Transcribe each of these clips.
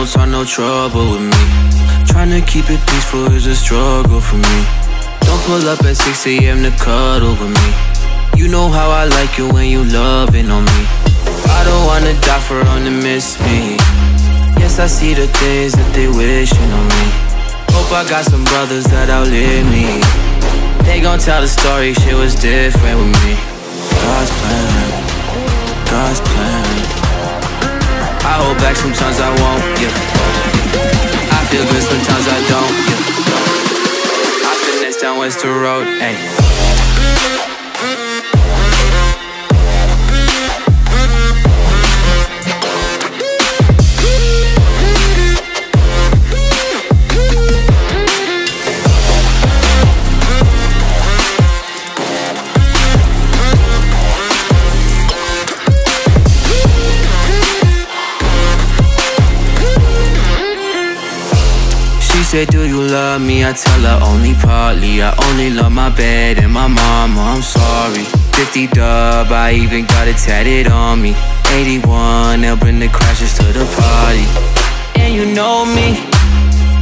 no time, no trouble with me. Trying to keep it peaceful is a struggle for me. Don't pull up at 6 a.m. to cuddle with me. You know how I like you when you loving on me. I don't wanna die for on to miss me. Yes, I see the things that they wishing on me. Hope I got some brothers that outlive me. They gon' tell the story, shit was different with me. God's plan, God's plan. I hold back sometimes I won't, yeah. I feel good sometimes I don't, yeah. I finesse down Weston Road, ayy. Love me? I tell her only partly. I only love my bed and my mama, I'm sorry. 50 dub, I even got it tatted on me. 81, they'll bring the crashes to the party. And you know me.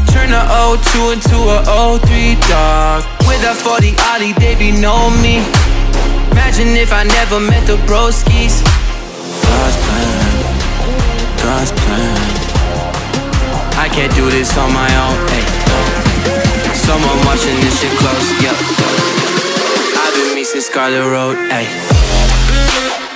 Turn a 02 into a 03 dog. With a 40 Ollie, they be know me. Imagine if I never met the broskies. God's plan, God's plan. I can't do this on my own, hey. Someone watching this shit close, yeah. I've been me since Scarlett Road, hey.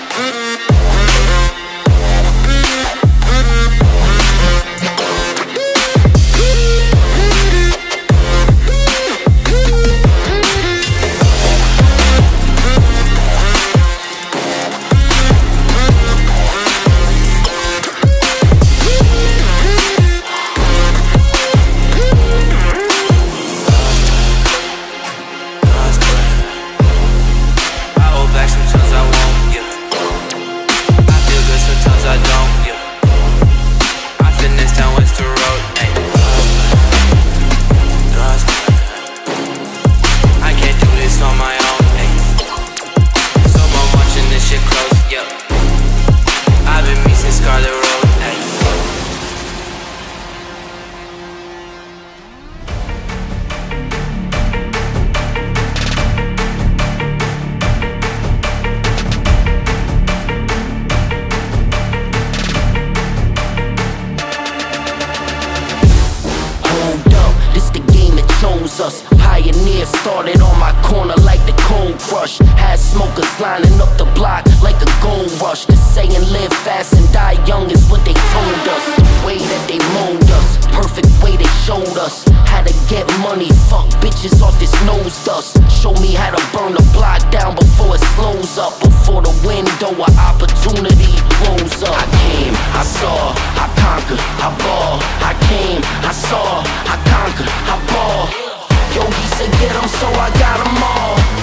Us. Pioneer started on my corner like the cold crush. Had smokers lining up the block like a gold rush. The saying live fast and die young is what they told us. The way that they mold us, perfect way they showed us. How to get money, fuck bitches off this nose dust. Show me how to burn the block down before it slows up. Before the window of opportunity rolls up. I came, I saw, I conquered, I ball. I came, I saw, I conquered, I ball. Yo, he said get 'em, so I got 'em all.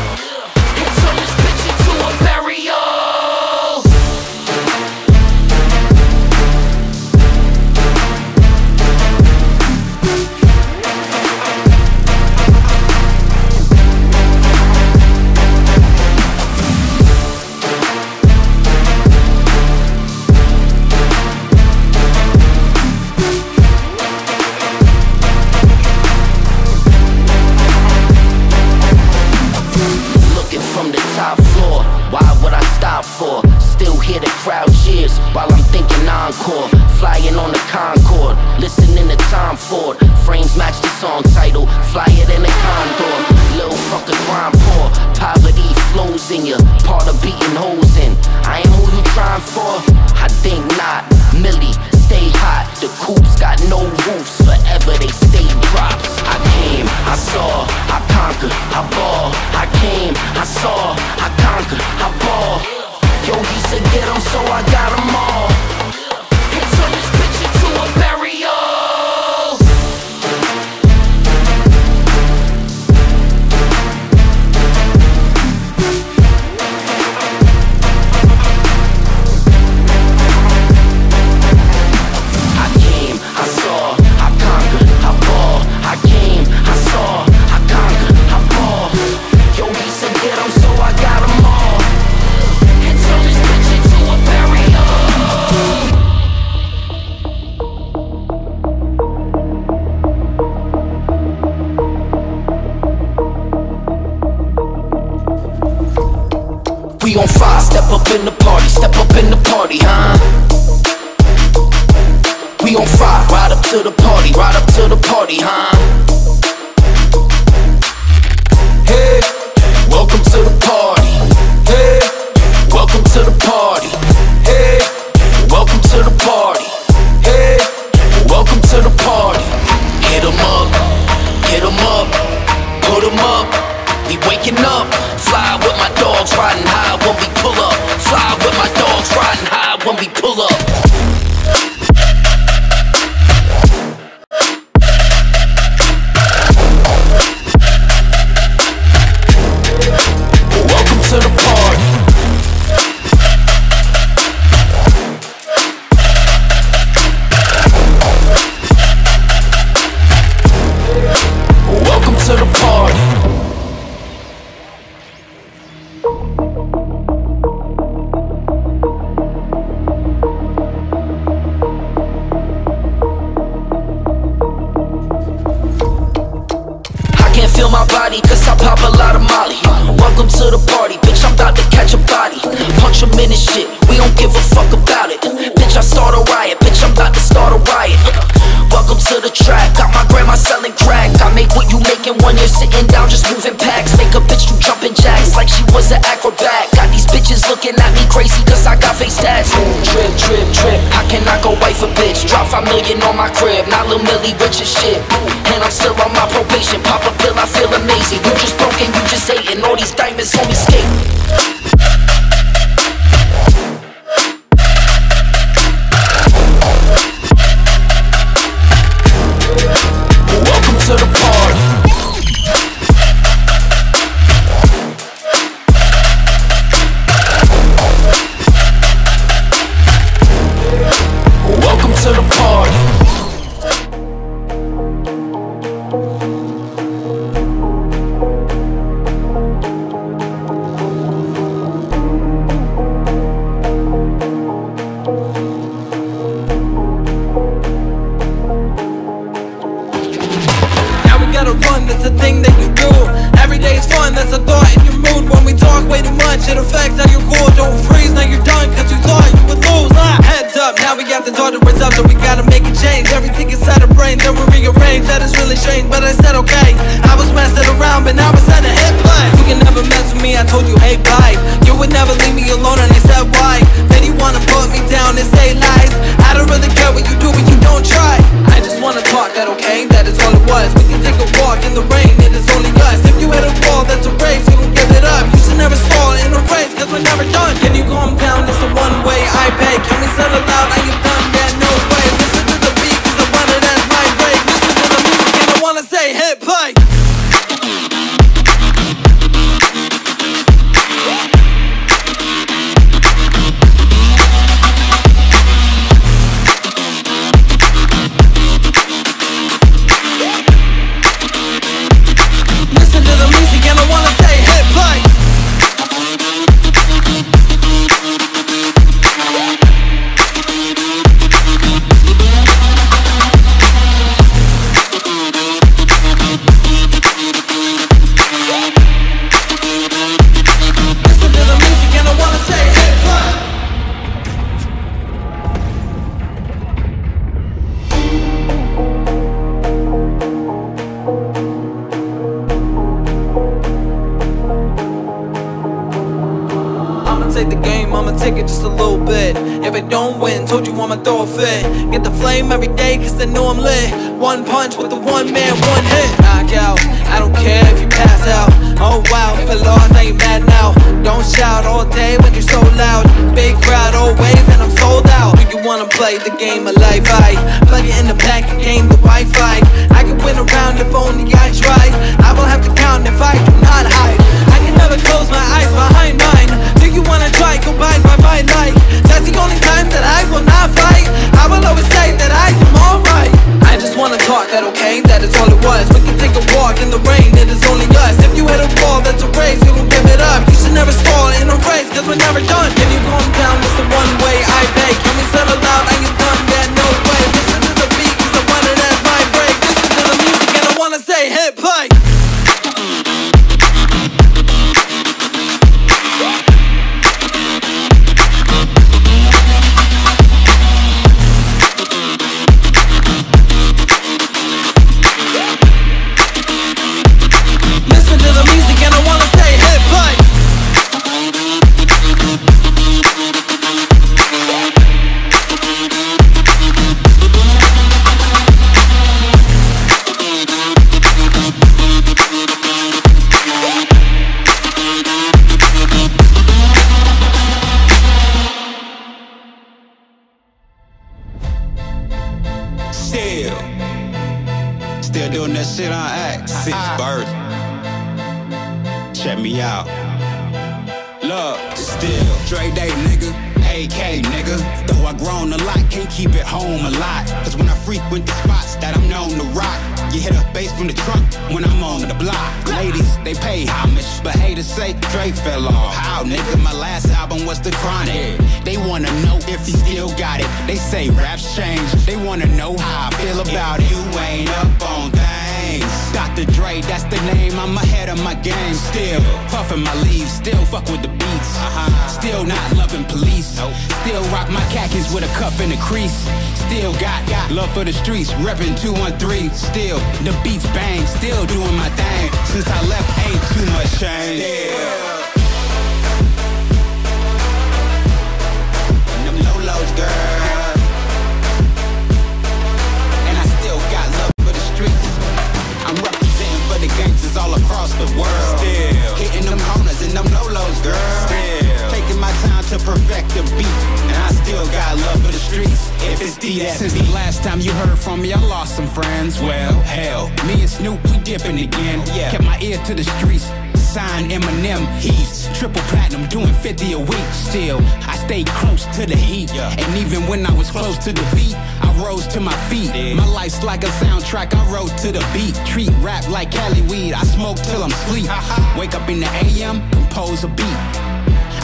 It's D, Since the last time you heard from me, I lost some friends. Well, hell, me and Snoop, we dipping again. Yeah, kept my ear to the streets. Sign Eminem, he's triple platinum, doing 50 a week. Still, I stayed close to the heat, and even when I was close to defeat, I rose to my feet. My life's like a soundtrack, I wrote to the beat. Treat rap like Cali weed, I smoke till I'm sleep. Wake up in the AM, compose a beat.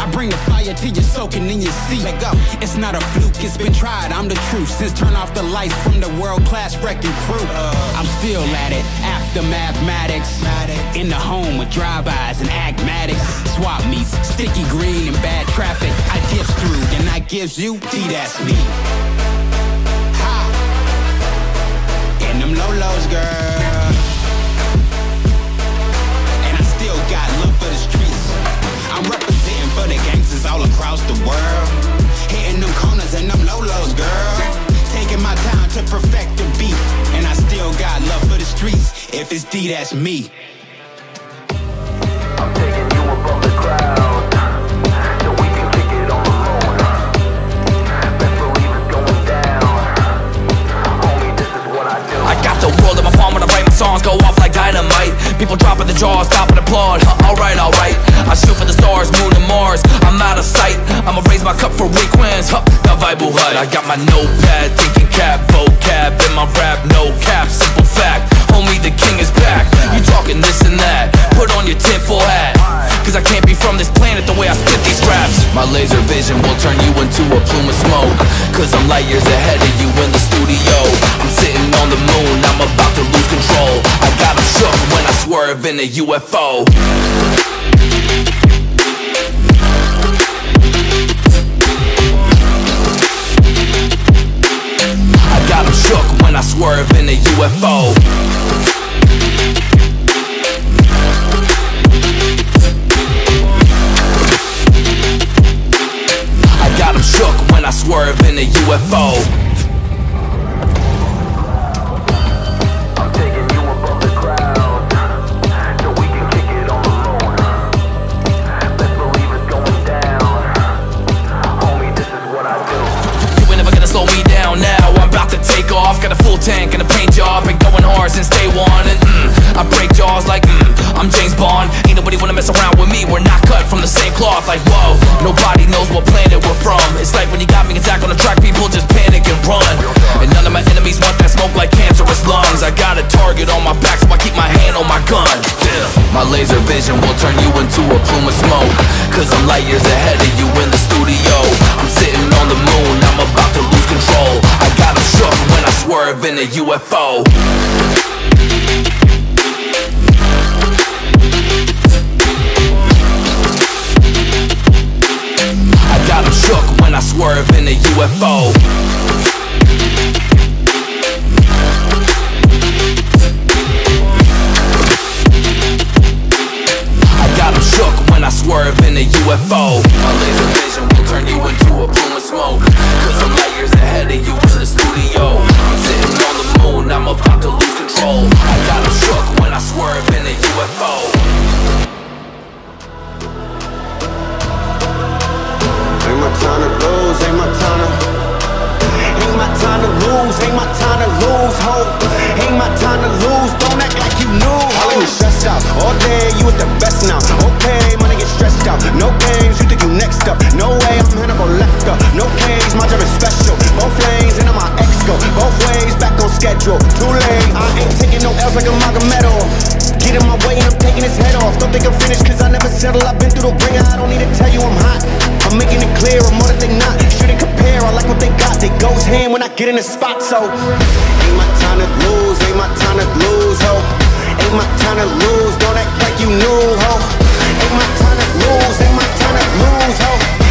I bring the fire till you're soaking in your seat. Let go. It's not a fluke, it's been tried. I'm the truth. Since turn off the lights from the World Class Wreckin' Cru. Uh, I'm still at it after mathematics. In the home with drive-bys and agmatics. Swap meets, sticky green and bad traffic. I dips through, then I gives you D, that's me. Ha. In them low-lows, girl. And I still got love for the streets. I'm representing for the gangsters all across the world. Hitting them corners and them lolos, girl. Taking my time to perfect the beat. And I still got love for the streets. If it's D, that's me. I'm taking you above the crowd, so we can kick it on the road. Best believe it's going down, homie. This is what I do. I got the world in my palm when I write my songs, go off like dynamite. People dropping the jaws, stopping applaud. Huh, alright, alright. I shoot for the stars, moon and Mars. I'm out of sight. I'ma raise my cup for weak wins. Huh, the Bible hut. I got my notepad, thinking cap, vocab in my rap, no cap. Simple fact, homie, the king is back. You talking this and that? Put on your tinfoil hat. Cause I can't be from this planet the way I spit these raps. My laser vision will turn you into a plume of smoke. Cause I'm light years ahead of you in the studio. I'm sitting on the moon, I'm about to lose control. I got 'em shook when I swerve in a UFO. Swerve in a UFO. I got 'em shook when I swerve in a UFO. Tank and a paint job. Been going hard since day one. And mm, I break jaws like mm, I'm James Bond. Ain't nobody wanna mess around with me. We're not cut from the same cloth. Like whoa, nobody knows what planet we're from. It's like when you got me attack on the track, people just panic and run. And none of my enemies want that smoke like cancerous lungs. I got a target on my back, so I keep my hand on my gun. Damn. My laser vision will turn you into a plume of smoke. Cause I'm light years ahead of you in a UFO. I got 'em shook when I swerve in a UFO. I got shook when I swerve in a UFO. My laser vision will turn you into a plume of smoke. Cause I'm light years ahead of you in the studio. I'm about to lose control. I got 'em shook when I swerve in a UFO. Ain't my time to my time to to lose, ain't my time to lose, hope Ain't my time to lose, don't act like you knew. All you stressed out, all day you at the best now. Okay, money get stressed out. No games, you think you next up. No way, I'm Hannibal Lecter. No games, my job is special. Both lanes, and my ex go. Both ways, back on schedule. Too late, I ain't taking no L's like a Magomedov. Get in my way and I'm taking his head off. Don't think I'm finished, cause I never settle. I've been through the ringer, I don't need to tell you I'm hot. I'm making it clear, I'm more than they not. Shouldn't compare, I like what they got. They goes hand when I get in the spot, so ain't my time to lose, ain't my time to lose, ho. Ain't my time to lose, don't act like you knew, ho. Ain't my time to lose, ain't my time to lose, ho.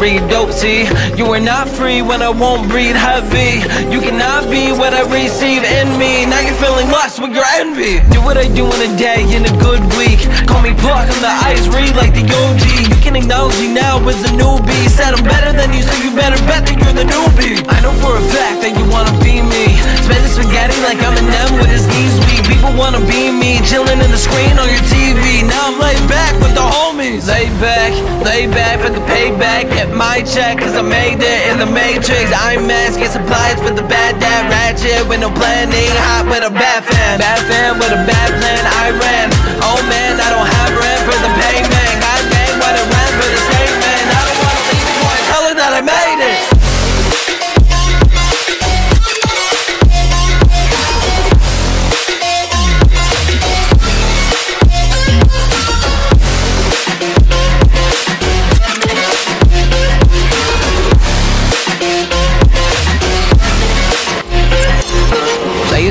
Read. Dope, see, you are not free when I won't breathe heavy. You cannot be what I receive in me. Now you're feeling lost with your envy. Do what I do in a day, in a good week. Call me Pluck, I'm the ice read like the OG. You can acknowledge me now as a newbie. Said I'm better than you, so you better bet that you're the newbie. I know for a fact that you wanna be me. Spending spaghetti like Eminem with his knees weak. People wanna be me, chilling in the screen on your TV. Now I'm laid back with the homies. Lay back, lay back for the payback. Get my check, cause I made it in the matrix. I'm mask, get supplies for the bad dad ratchet. With no planning, hot with a bad fan. Bad fan with a bad plan, I ran. Oh man, I don't have rent for the payment.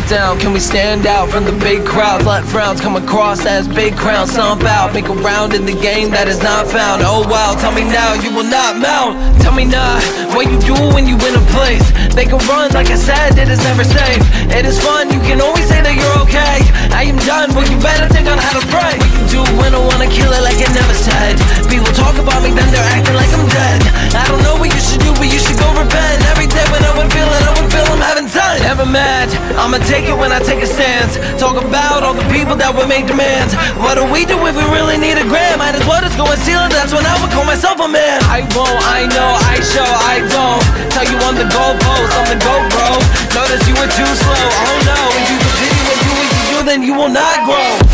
Down, can we stand out from the big crowds? Let frowns come across as big crowns. Stomp out, make a round in the game that is not found. Oh wow, tell me now, you will not mount. Tell me now, what you do when you win a place. They can run, like I said, it is never safe. It is fun, you can always say that you're okay. I am done, but you better think on how to pray. What you do when I wanna kill it like I never said. People talk about me, then they're acting like I'm dead. I don't know what you should do, but you should go repent. Every day when I would feel it, I would feel I'm having time. Never mad, I'ma take it when I take a stance. Talk about all the people that would make demands. What do we do if we really need a grand? Might as well just go and steal it, that's when I would call myself a man. I won't, I know, I show, I don't. Tell you on the goalpost, on the GoPro. Notice you were too slow, oh no. If you continue what you do, then you will not grow.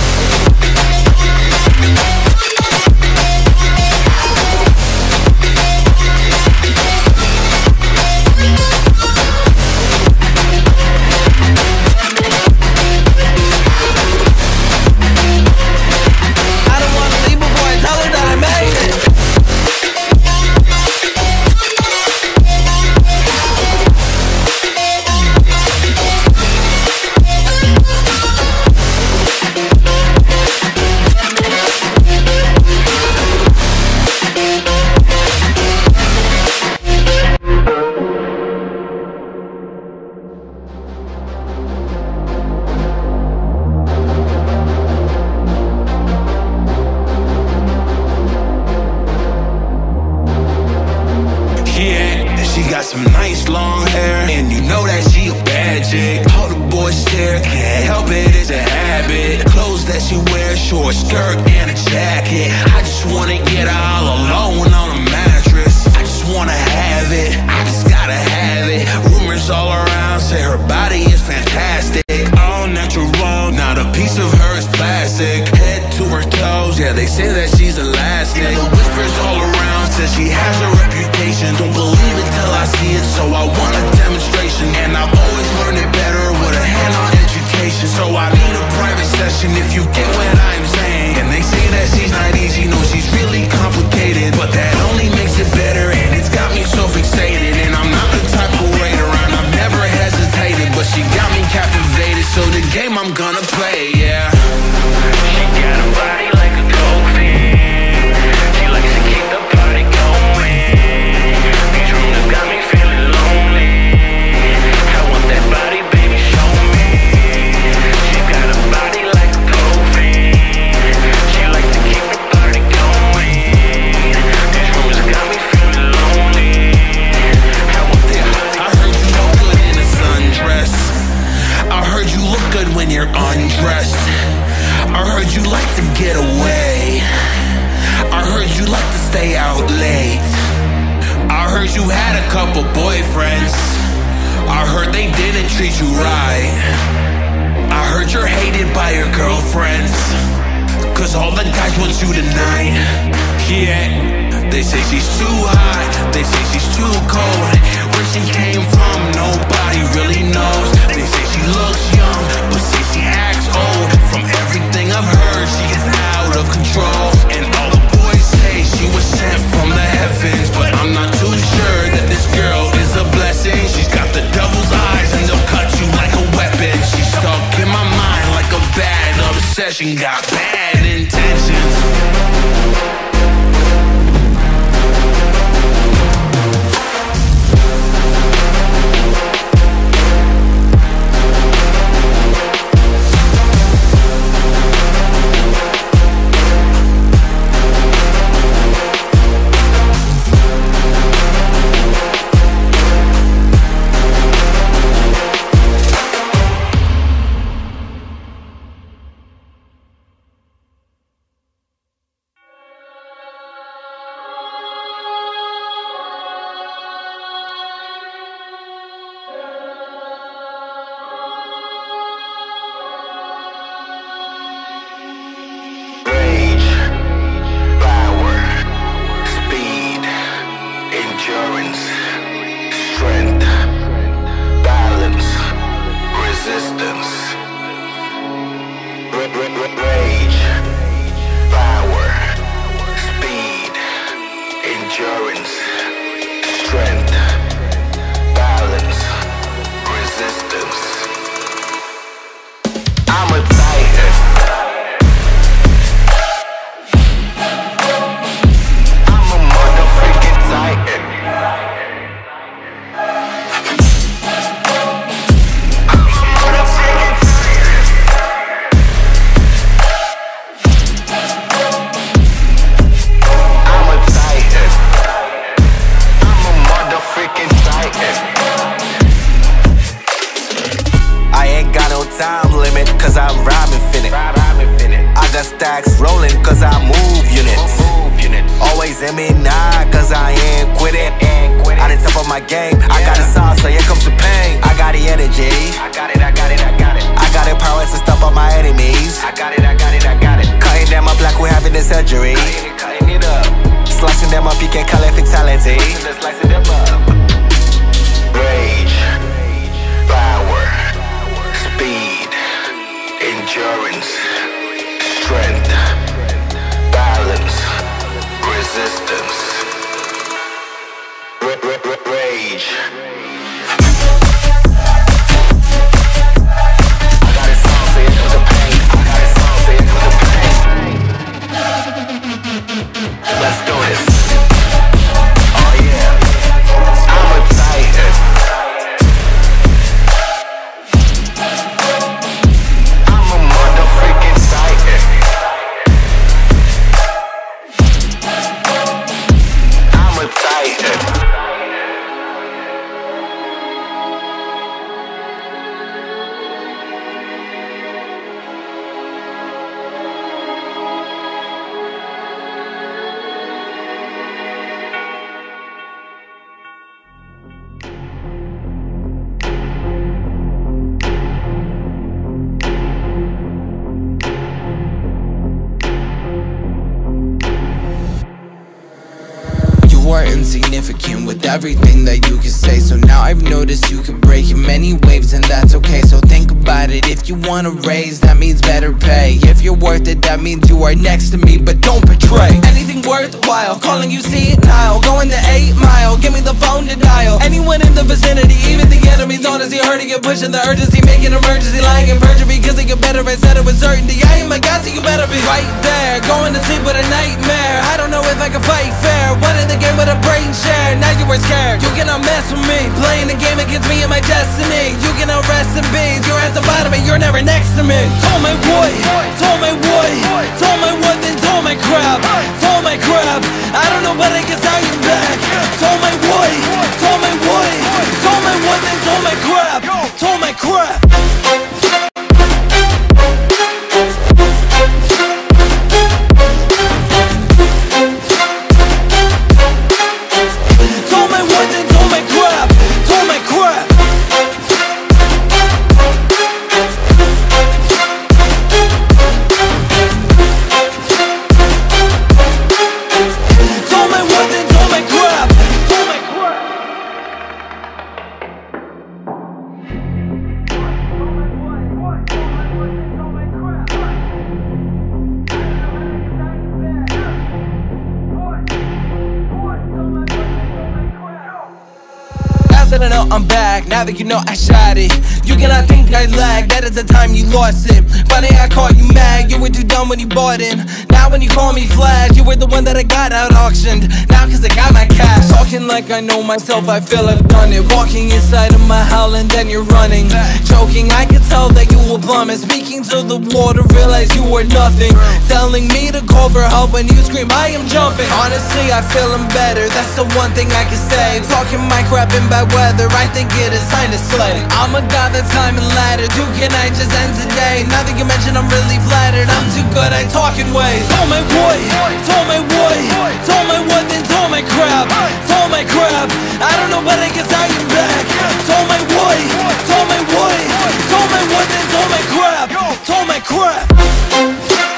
Larson. Funny, I caught you mad, you were too dumb when you bought in when you call me Flash You were the one that I got out auctioned. Now cause I got my cash. Talking like I know myself, I feel I've done it. Walking inside of my howling, then you're running. Choking, I can tell that you were plumbing Speaking to the water, realize you were nothing. Telling me to call for help when you scream, I am jumping. Honestly, I feel I'm better, that's the one thing I can say. Talking my crap in bad weather, I think it is time to slay I'm a god that's climbing ladders, who can I just end today? Now that you mention I'm really flattered, I'm too good at talking ways. Told me what, told me what, told me what, then told me crap, told me crap. I don't know, but I guess I am back. Told me what, told me what, told me what, then told me crap, told me crap.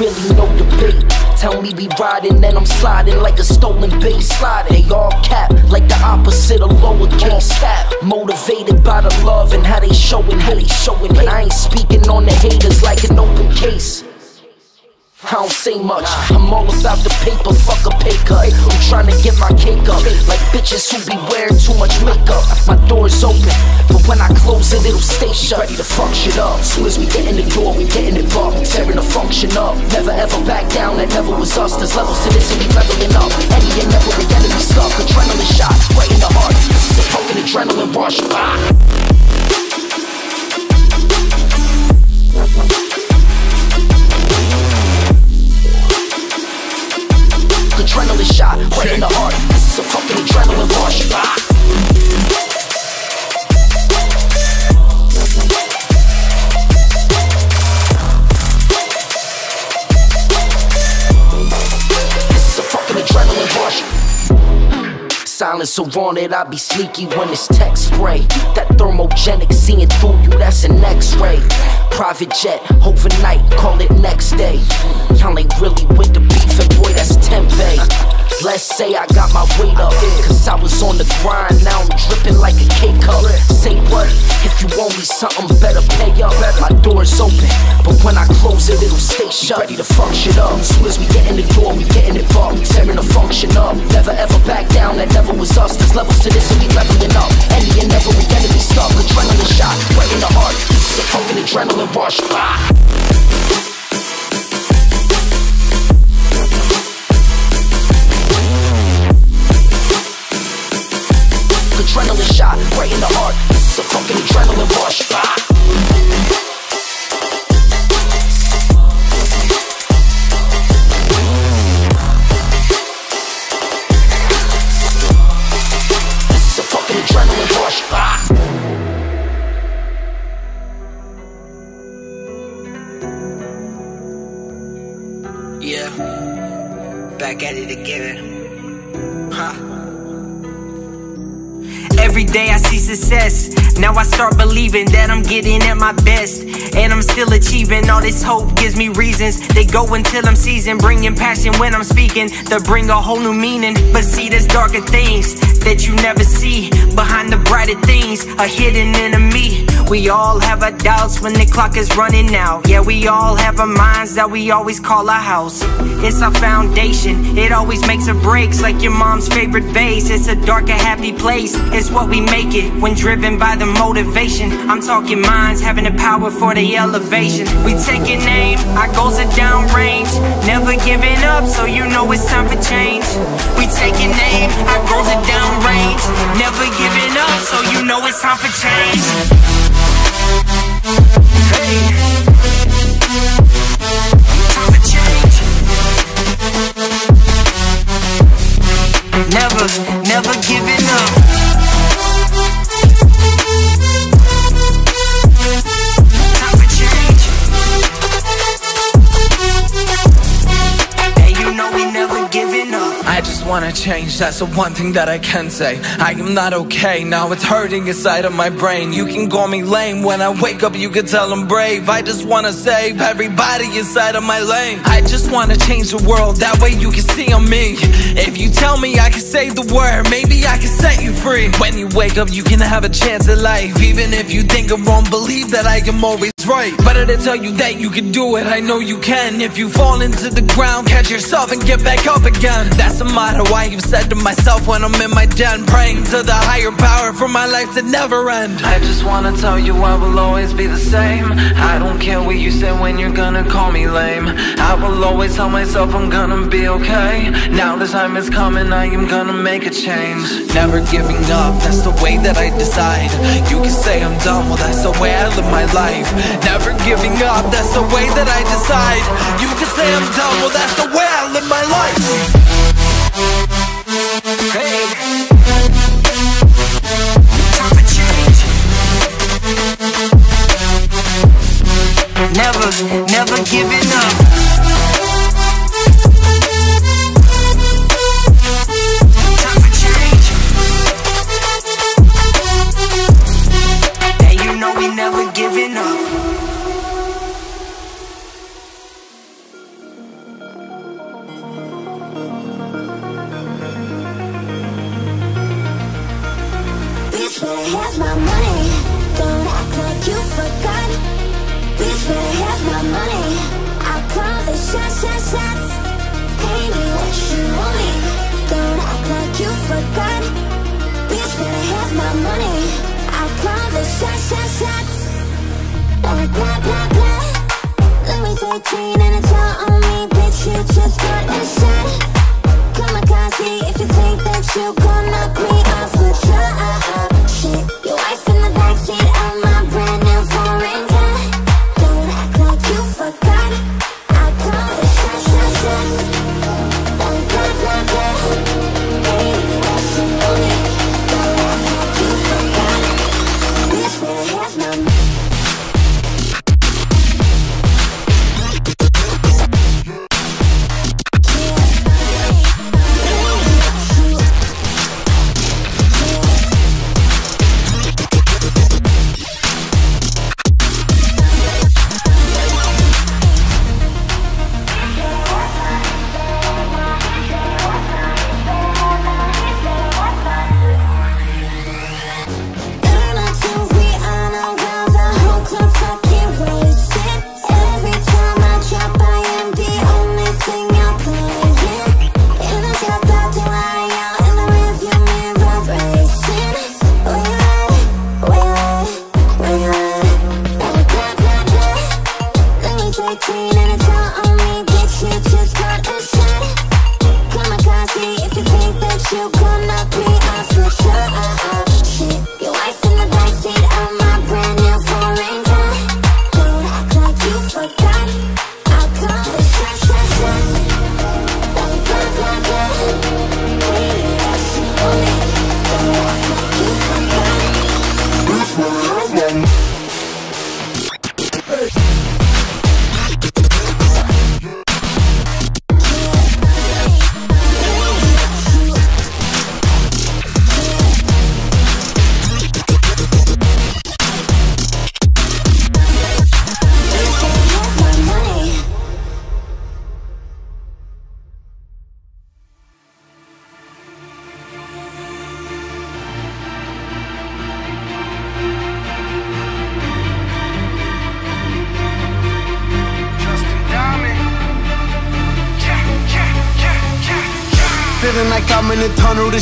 Really no debate. Tell me we riding, then I'm sliding like a stolen base. Sliding, they all cap like the opposite of lowercase. Cap, motivated by the love and how they showing, how they showing. But I ain't speaking on the haters like an open case. I don't say much. I'm all about the paper, fuck a pay cut. I'm trying to get my cake up. Like bitches who be wearing too much makeup. My door's open, but when I close it, it'll stay shut. Ready to fuck shit up. Soon as we get in the door, we getting it up. Tearing the function up. Never ever back down, that never was us. There's levels to this and we leveling up. Any and never the enemy stuck. Adrenaline shot, right in the heart. A fucking adrenaline rush. Ah. Silence so it, I be sneaky when it's text spray. That thermogenic seeing through you, that's an x-ray. Private jet, overnight, call it next day. Y'all ain't really with the beef, and boy, that's tempeh. Let's say I got my weight up, cause I was on the grind, now I'm dripping like a K cup. Say what? If you owe me something, better pay up. My door's open, but when I close it, it'll stay shut. Ready to fuck shit up. Soon as we get in the door, we getting it up. Tearing the function up. Never ever back down, that never was us. There's levels to this and we leveling up. Any and every enemy stuck. Adrenaline shot, right in the heart. A fucking adrenaline rush. Ah. A fucking adrenaline rush. Ah. Success. Now I start believing that I'm getting at my best. And I'm still achieving. All this hope gives me reasons. They go until I'm seasoned. Bringing passion when I'm speaking. That bring a whole new meaning. But see, there's darker things that you never see. Behind the brighter things, a hidden enemy. We all have our doubts when the clock is running out. Yeah, we all have our minds that we always call our house. It's our foundation. It always makes or breaks like your mom's favorite vase. It's a dark, a happy place. It's what we make it when driven by the motivation. I'm talking minds having the power for the elevation. We take taking aim, our goals are downrange. Never giving up, so you know it's time for change. We take taking aim, our goals are downrange. Never giving up, so you know it's. Time for change. Never, never giving up. Wanna change, that's the one thing that I can say. I am not okay, now it's hurting inside of my brain. You can call me lame, when I wake up, you can tell I'm brave. I just wanna save everybody inside of my lane. I just wanna change the world, that way you can see on me. If you tell me I can say the word, maybe I can set you free. When you wake up, you can have a chance at life. Even if you think I'm wrong, believe that I am always right. Better to tell you that you can do it, I know you can. If you fall into the ground, catch yourself and get back up again. That's the motto I have said to myself when I'm in my den, praying to the higher power for my life to never end. I just wanna tell you I will always be the same. I don't care what you say when you're gonna call me lame. I will always tell myself I'm gonna be okay. Now the time is coming, I am gonna make a change. Never giving up, that's the way that I decide. You can say I'm done, well that's the way I live my life. Never giving up, that's the way that I decide. You can say I'm done, well that's the way I live my life. Never, never giving up.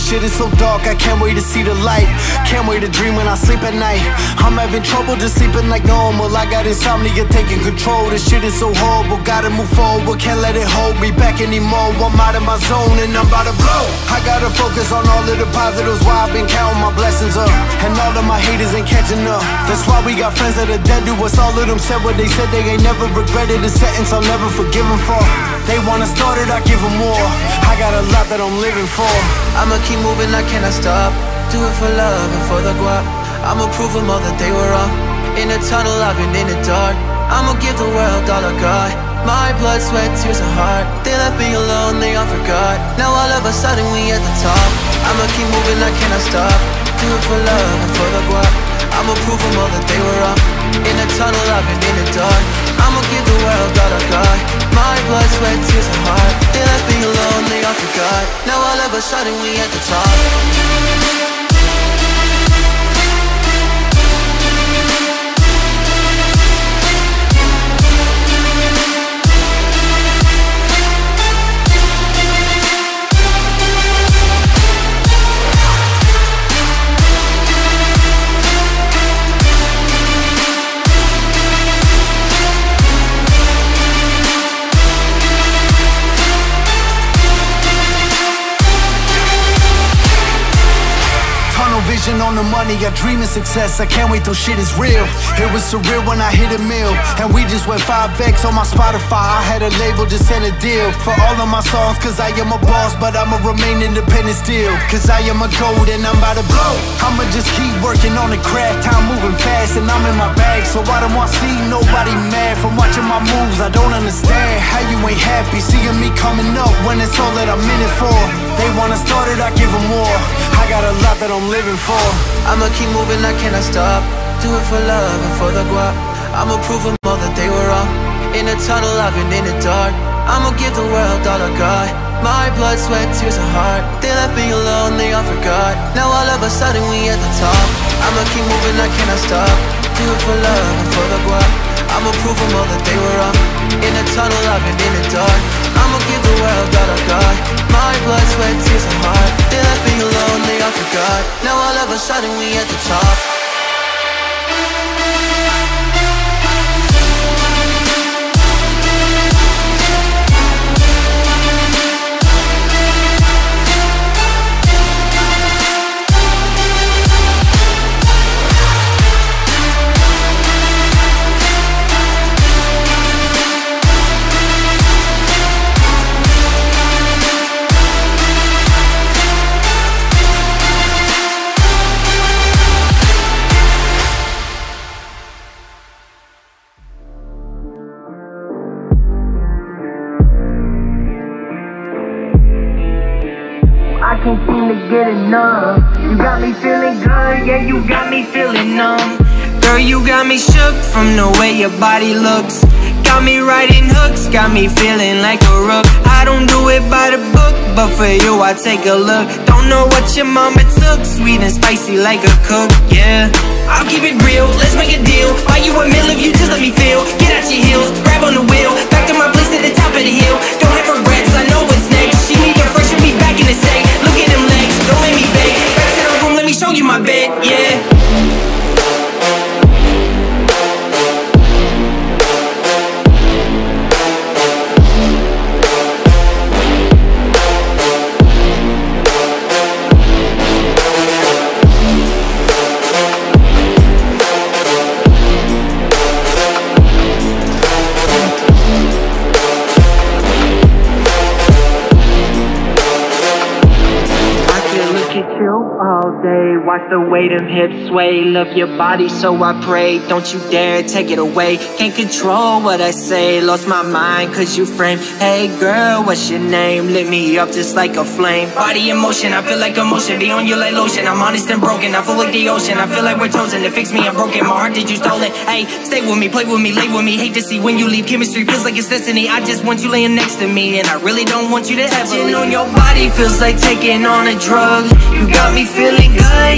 Shit is so dark, I can't wait to see the light. Can't wait to dream when I sleep at night. I'm having trouble just sleeping like normal. I got insomnia taking control. This shit is so horrible, gotta move forward, can't let it hold me back anymore. I'm out of my zone and I'm about to blow. I gotta focus on all of the positives, why I've been counting my blessings up. And all of my haters ain't catching up. That's why we got friends that are dead to us. All of them said what they said, they ain't never regretted a sentence I'll never forgive them for. They wanna start it, I give them more. I got a lot that I'm living for. I'ma keep moving, I cannot stop. Do it for love and for the guap. I'ma prove them all that they were wrong. In the tunnel, I've been in the dark. I'ma give the world all I got. My blood, sweat, tears, and heart. They left me alone, they all forgot. Now all of a sudden we at the top. I'ma keep moving, I cannot stop. Do it for love and for the guap. I'ma prove them all that they were wrong. In the tunnel, I've been in the dark. I'ma give the world all I got. My blood, sweat, tears, and heart. They left me alone, they all forgot. Now all of a sudden we at the top. Vision on the money, I dream of success. I can't wait till shit is real. It was surreal when I hit a mill. And we just went 5x on my Spotify. I had a label, just sent a deal for all of my songs. Cause I am a boss, but I'ma remain independent still. Cause I am a gold and I'm about to blow. I'ma just keep working on the craft. Time moving fast and I'm in my bag. So I don't want to see nobody mad from watching my moves. I don't understand how you ain't happy seeing me coming up when it's all that I'm in it for. They wanna start it, I give them more. I got a lot that I'm living for. I'ma keep moving, I cannot stop. Do it for love and for the guap. I'ma prove them all that they were wrong. In the tunnel, I've been in the dark. I'ma give the world all I got. My blood, sweat, tears, and heart. They left me alone, they all forgot. Now all of a sudden we at the top. I'ma keep moving, I cannot stop. Do it for love and for the guap. I'ma prove them all that they were wrong. In the tunnel, I've been in the dark. I'ma give the world all I got. My blood, sweat, tears, and heart. They left me alone, they all forgot. Now all of a sudden we at the top. Yeah, you got me feeling numb. Girl, you got me shook from the way your body looks. Got me riding hooks, got me feeling like a rook. I don't do it by the book, but for you I take a look. Don't know what your mama took, sweet and spicy like a cook, yeah. I'll keep it real, let's make a deal. Buy you a meal if you just let me feel. Get out your heels, grab on the wheel. Back to my place at the top of the hill. Don't have regrets, my bed, yeah. Watch the way them hips sway. Love your body, so I pray. Don't you dare take it away. Can't control what I say. Lost my mind, cause you frame. Hey girl, what's your name? Lit me up just like a flame. Body in motion, I feel like emotion. Be on you like lotion. I'm honest and broken. I feel like the ocean. I feel like we're chosen to fix me. I'm broken. My heart did you stolen. Hey, stay with me, play with me, lay with me. Hate to see when you leave. Chemistry feels like it's destiny. I just want you laying next to me, and I really don't want you to touching on your body feels like taking on a drug. You got me feeling good,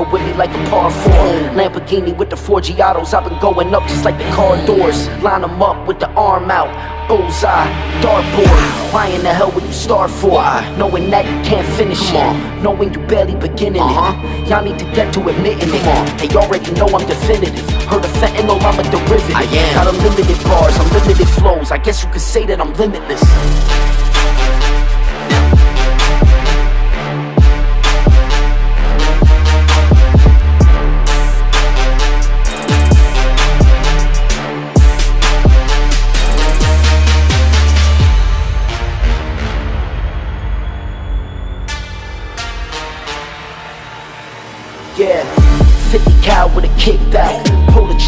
Driver with me like a par 4 Lamborghini with the four Giottos I've been going up just like the car doors. Line 'em up with the arm out. Bullseye, dartboard. Why in the hell would you start for? Knowing that you can't finish it. Knowing you barely beginning it. Y'all need to get to admitting it. They already know I'm definitive. Heard of fentanyl, I'm a derivative. I am. Got unlimited bars, unlimited flows. I guess you could say that I'm limitless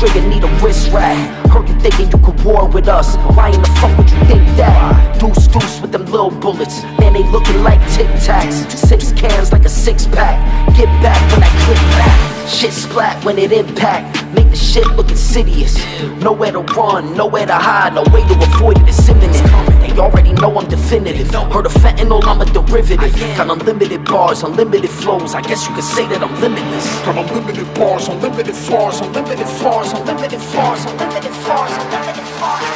trigger, need a wrist wrap. Heard you thinking you could war with us. Why in the fuck would you think that? Deuce deuce with them little bullets. Man, they looking like tic tacs. Six cans like a six pack. Get back when I click back. Shit splat when it impact. Make the shit look insidious. Nowhere to run, nowhere to hide, no way to avoid it. It's imminent. They already know I'm definitive. Heard of fentanyl, I'm a derivative. Got unlimited bars, unlimited flows. I guess you could say that I'm limitless. Got unlimited bars, unlimited floors, unlimited floors, unlimited floors, unlimited floors, unlimited floors.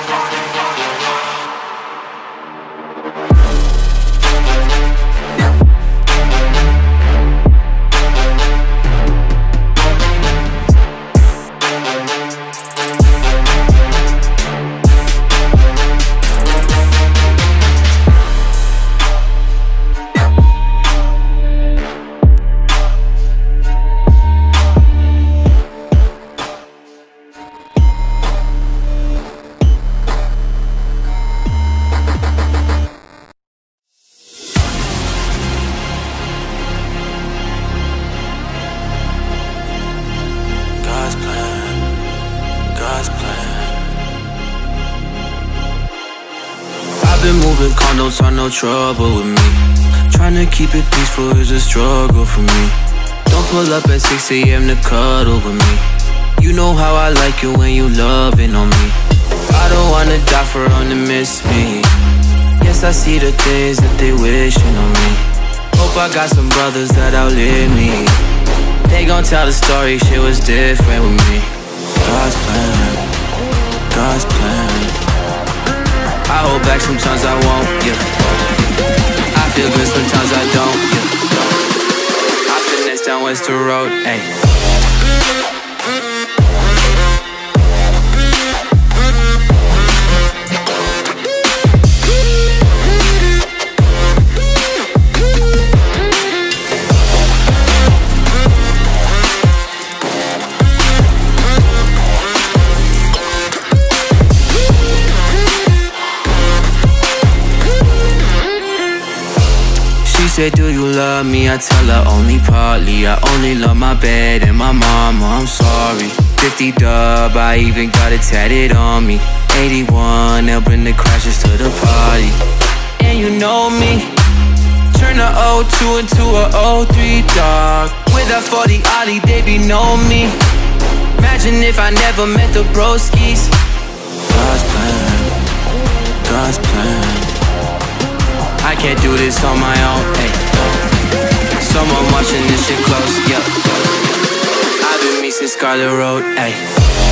Condos, on no trouble with me. Trying to keep it peaceful is a struggle for me. Don't pull up at 6 a.m. to cuddle with me. You know how I like it when you loving on me. I don't wanna die for them to miss me. Yes, I see the things that they wishing on me. Hope I got some brothers that outlive me. They gon' tell the story, shit was different with me. God's plan, God's plan. I hold back sometimes I won't, yeah. I feel good sometimes I don't, yeah. I finesse down Weston Road, ayy. Me? I tell her only partly. I only love my bed and my mama. I'm sorry. 50 dub, I even got it tatted on me. 81, they'll bring the crashes to the party. And you know me. Turn a 02 into a 03 dog. With a 40 Oli, they be know me. Imagine if I never met the broskies. God's plan, God's plan. I can't do this on my own. Hey. Someone watching this shit close, yeah. I've been me since Scarlett Road, hey.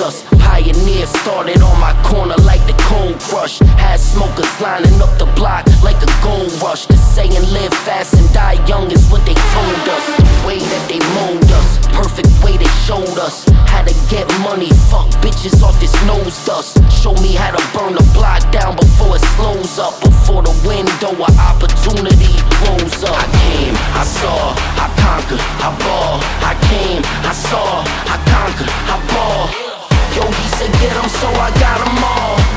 Us. Pioneer started on my corner like the cold crush. Had smokers lining up the block like a gold rush. The saying live fast and die young is what they told us. The way that they mold us, perfect way they showed us. How to get money, fuck bitches off this nose dust. Show me how to burn the block down before it slows up. Before the window of opportunity rolls up. I came, I saw, I conquered, I ball. I came, I saw, I conquered, I ball. Yo, he said get 'em, so I got 'em all.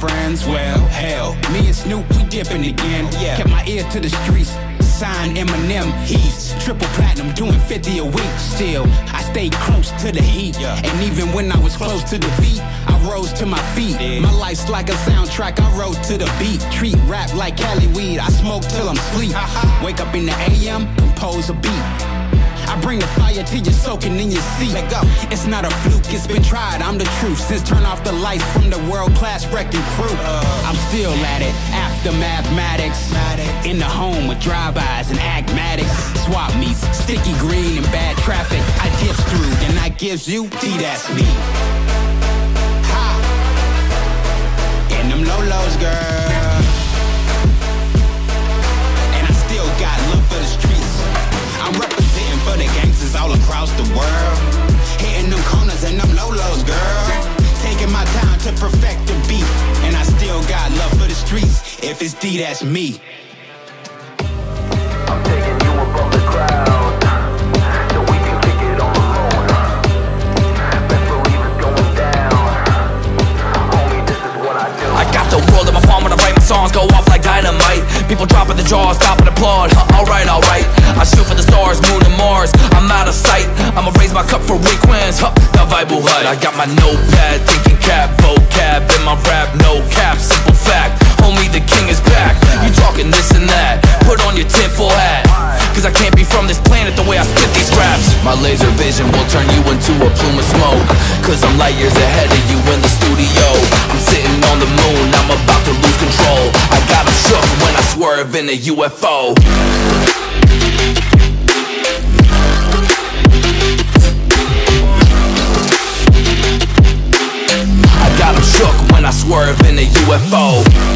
Friends. Well, hell, me and Snoop, we dipping again. Yeah. Kept my ear to the streets. Signed Eminem, he's triple platinum, doing 50 a week. Still, I stayed close to the heat. And even when I was close to defeat, I rose to my feet. My life's like a soundtrack, I wrote to the beat. Treat rap like Cali weed, I smoke till I'm sleep. Wake up in the AM, compose a beat. I bring the fire till you're soaking in your seat. Let go. It's not a fluke, it's been tried. I'm the truth. Since turn off the lights from the World Class Wreckin' Cru. I'm still at it after mathematics. In the home with drive-bys and agmatics. Swap meets, sticky green and bad traffic. I dips through, then I gives you, D, that's me. Ha! And them low-lows, girl. And I still got love for the streets. I'm representing for the gangsters all across the world. Hitting them corners and them low-lows, girl. Taking my time to perfect the beat. And I still got love for the streets. If it's D, that's me. I'm taking you above the crowd, so we can kick it on the road. Best believe it's going down, homie. This is what I do. I got the world in my palm when I write my songs, go off like dynamite. People dropping the jaws, stopping applaud. Huh, alright, alright. I shoot for the stars, moon and Mars. I'm out of sight. I'ma raise my cup for weak wins. Huh, the Bible hut. I got my notepad, thinking cap, vocab in my rap, no cap. Simple fact, homie, the king is back. You talking this and that? Put on your tinfoil hat. Cause I can't be from this planet the way I spit these raps. My laser vision will turn you into a plume of smoke. Cause I'm light years ahead of you in the studio. I'm sitting on the moon, I'm about to lose control. I got shook when I swerve in a UFO. I got shook when I swerve in a UFO.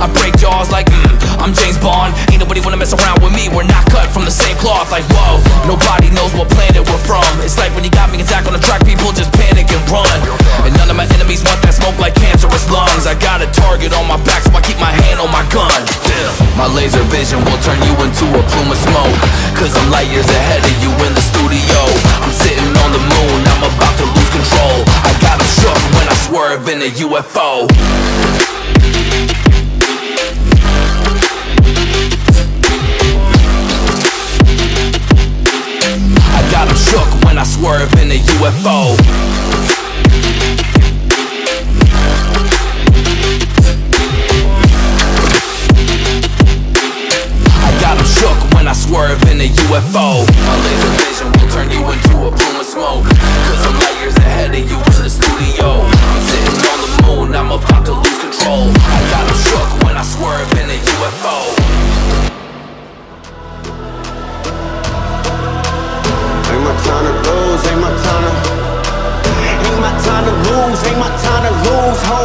I break jaws like, mm, I'm James Bond. Ain't nobody wanna mess around with me. We're not cut from the same cloth. Like, whoa, nobody knows what planet we're from. It's like when you got me attack on the track People just panic and run. And none of my enemies want that smoke like cancerous lungs. I got a target on my back So I keep my hand on my gun. My laser vision will turn you into a plume of smoke. Cause I'm light years ahead of you in the studio. I'm sitting on the moon, I'm about to lose control. I got them shook when I swerve in a UFO got 'em shook when I swerve in a UFO I got 'em shook when I swerve in a UFO My laser vision will turn you into a plume of smoke. Cause I'm light years ahead of you in the studio. I'm sitting on the moon, I'm about to lose control. I got 'em shook when I swerve in a UFO time to lose, ain't my time to Ain't my time to lose, ain't my time to lose, ho.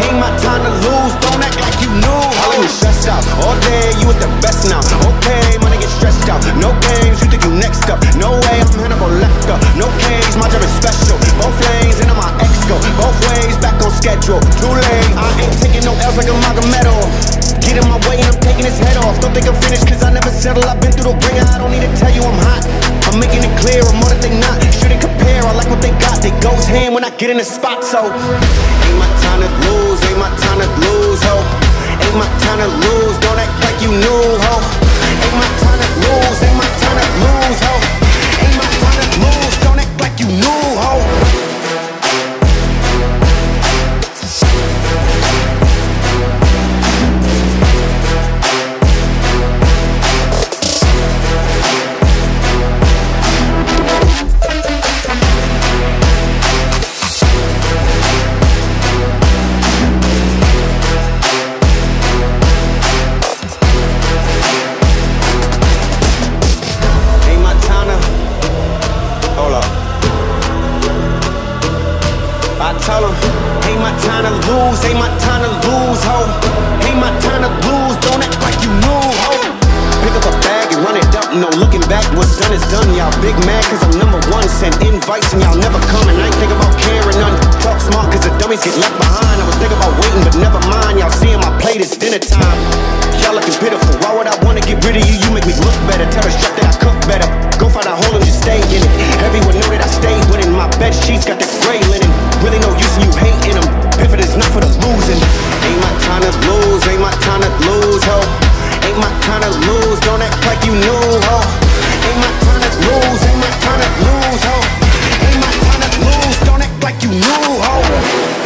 Ain't my time to lose, don't act like you knew, ho. You stressed out, all day you was the best now. Okay, money get stressed out, no games, you think you next up. No way, I'm Hannibal Lecter, no case, my job is special. Both lanes, into my ex go, both ways, back on schedule. Too late, I ain't taking no L's like a Magomedov Get in my way and I'm taking his head off. Don't think I'm finished cause I never settle. I've been through the ringer, I don't need to tell you I'm hot. I'm making it clear, I'm more that they not. Shouldn't compare, I like what they got. They goes hand when I get in the spot, so. Ain't my time to lose, ain't my time to lose, ho. Ain't my time to lose, don't act like you knew, ho. Ain't my time to lose, ain't my time to lose, ho. Ain't my time to lose, don't act like you knew, ho time to lose, ain't my time to lose, ho. Ain't my time to lose, don't act like you knew, ho. Pick up a bag and run it up, no looking back, what's done is done. Y'all big mad cause I'm number one, send invites and y'all never come. And I ain't think about caring none, talk smart cause the dummies get left behind. I was thinking about waiting but never mind, y'all seeing my plate, it's dinner time. Y'all looking pitiful, why would I wanna get rid of you, you make me look better. Tell the chef that I cook better, go find a hole and just stay in it. Everyone know that I stay winning, my bed sheets got the gray linen. Really no use in you hating them. Pivot is not for the losing. Ain't my time to lose, ain't my time to lose, ho. Ain't my time to lose, don't act like you knew, ho. Ain't my time to lose, ain't my time to lose, ho. Ain't my time to lose, don't act like you knew, ho.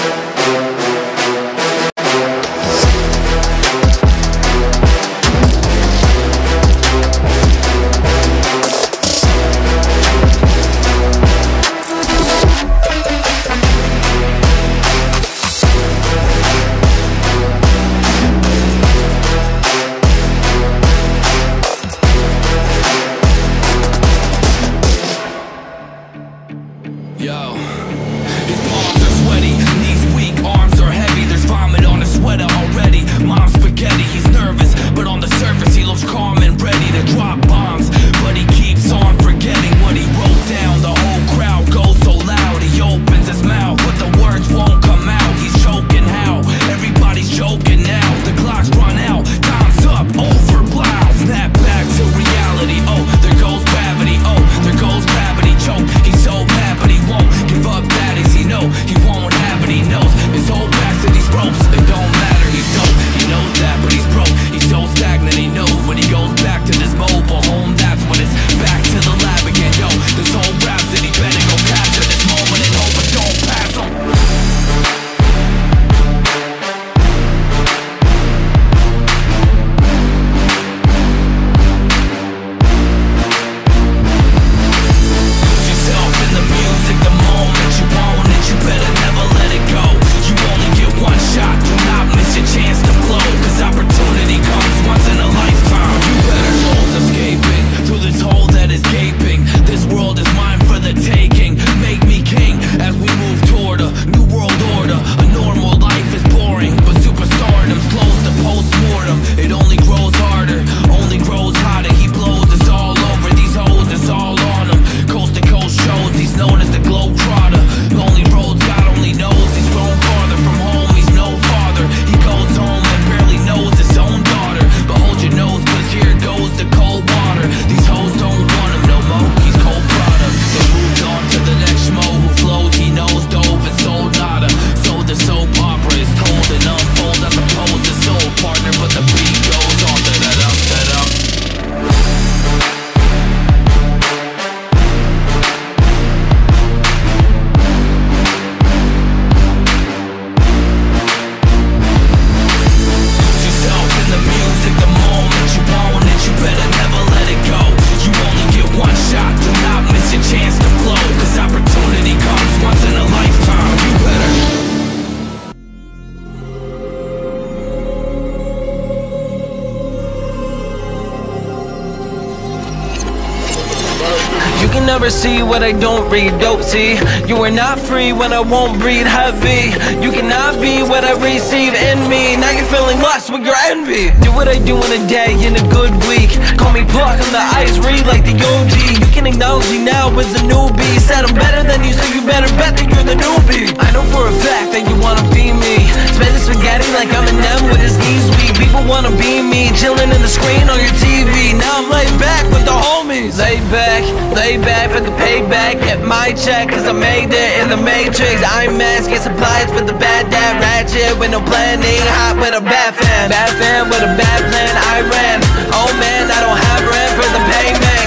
I don't read, don't see You are not free when I won't breathe heavy. You cannot be what I receive in me. Now you're feeling lost with your envy. Do what I do in a day, in a good week. Call me Pluck, I'm the ice read like the OG You can acknowledge me now as a newbie. Said I'm better than you, so you better bet that you're the newbie. I know for a fact that you wanna be me. Spend the spaghetti like I'm an M with his knees weak. People wanna be me, chilling in the screen on your TV Now I'm laid back with the homies. Lay back, lay back for the payback. Get my check cause I made it in the matrix. I'm mask, get supplies for the bad dad Ratchet with no planning, hot with a bad fan. Bad fan with a bad plan, I ran. Oh man, I don't have rent for the payment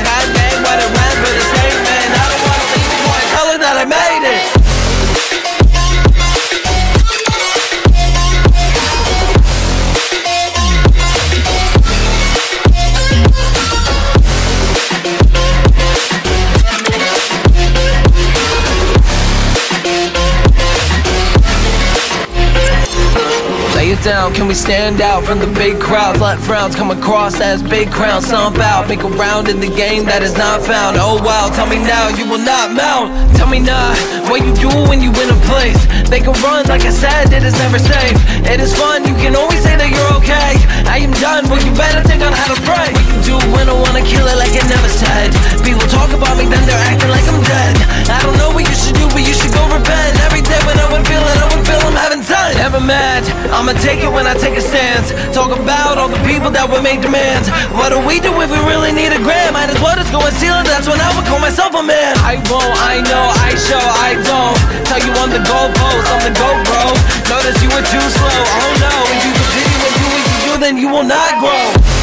down, can we stand out from the big crowds? Let frowns come across as big crowns. Stomp out, make a round in the game that is not found. Oh wow, tell me now, you will not mount. Tell me now, what you do when you win a place. They can run, like I said, it is never safe. It is fun, you can always say that you're okay. I am done, but you better think on how to pray do when I wanna kill it like I never said. People talk about me, then they're acting like I'm dead. I don't know what you should do, but you should go repent. Every day when I would feel it, I would feel I'm having time Never mad, I'ma take it when I take a stance. Talk about all the people that would make demands. What do we do if we really need a grand? Might as well just go and steal it, that's when I would call myself a man. I won't, I know, I show, I don't Tell you on the goalpost, on the GoPro. Notice you were too slow, oh no. If you continue and do what you do, then you will not grow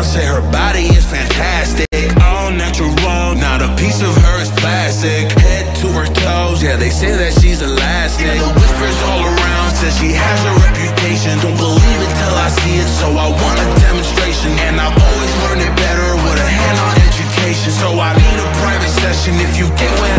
around say her body is fantastic. All natural, not a piece of her is plastic. Head to her toes, yeah, they say that she's elastic. The whispers all around says she has a reputation. Don't believe it till I see it, so I want a demonstration. And I've always learned it better with a hand on education. So I need a private session if you get what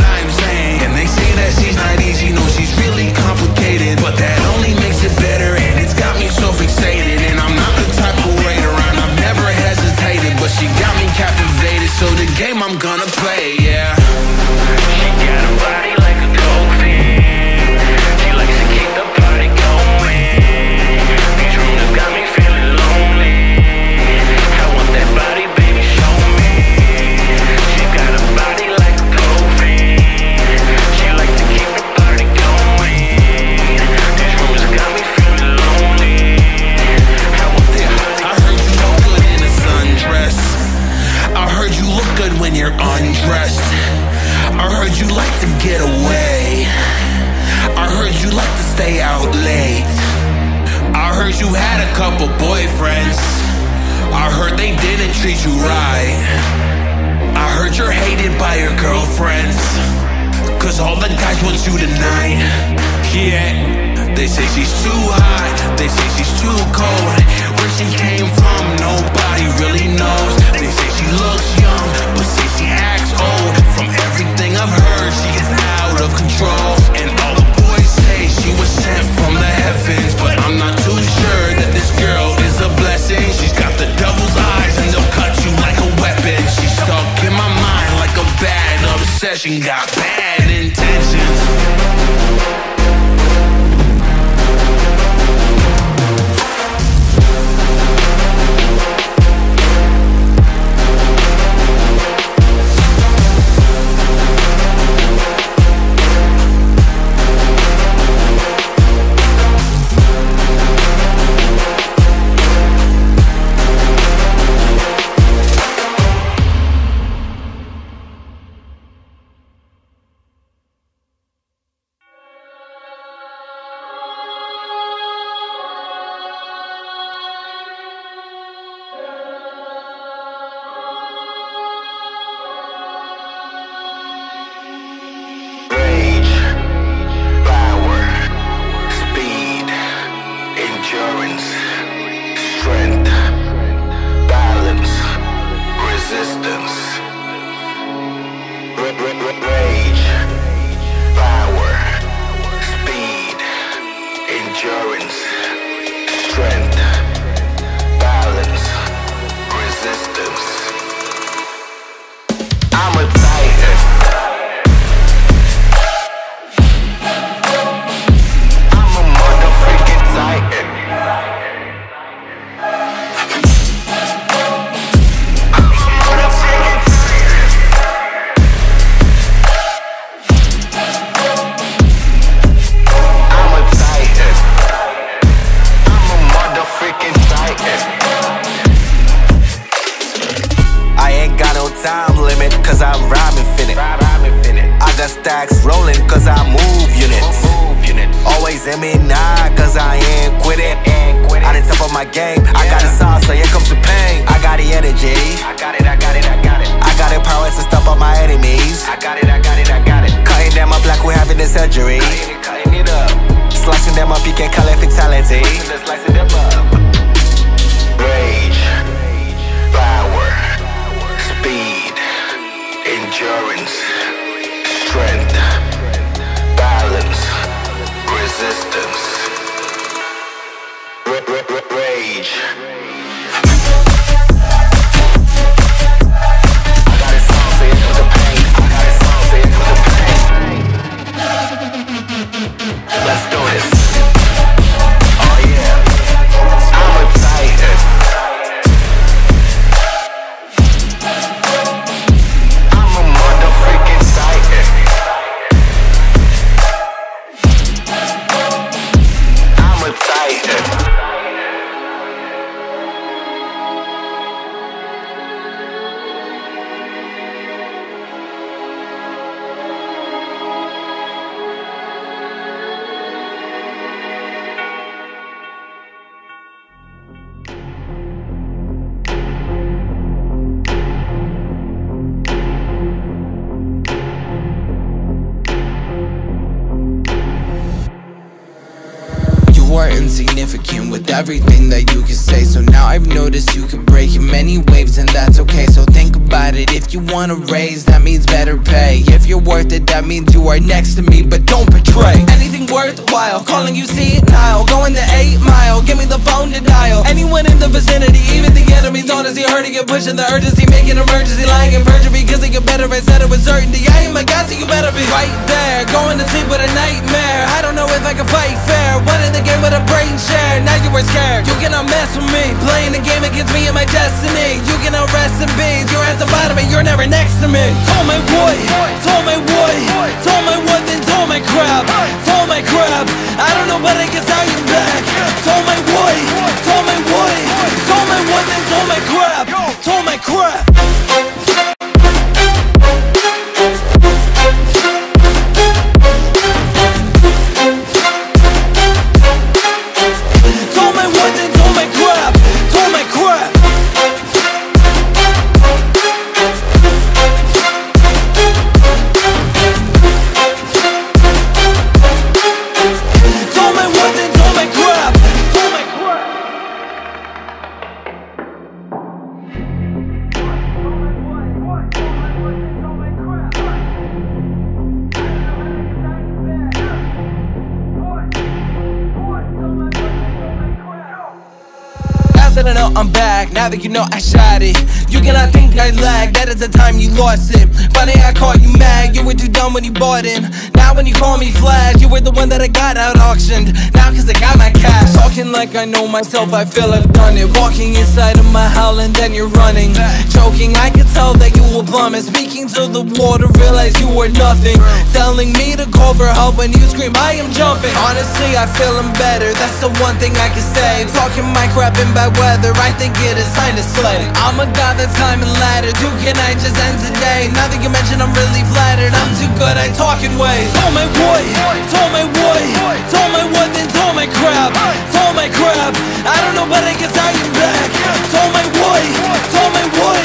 the time you lost it. Funny I caught you mad, you were too dumb when you bought in. Now when you call me flash, you were the one that I got out auctioned. Now cause I got my cash. Talking like I know myself, I feel I've done it. Walking inside of my hell and then you're running. Choking, I can tell that you will plummet Speaking to the water, realize you were nothing. Telling me to call for help when you scream, I am jumping. Honestly, I feeling better, that's the one thing I can say. Talking my crap in bad weather, I think it is time to slay I'm a god that's climbing ladders, who can I just end today? Now that you mention I'm really flattered, I'm too good at talking ways. Told my boy, told my boy, told my what, then told my crap. Told my crap, I don't know but I guess I am back. Told my boy, told my boy,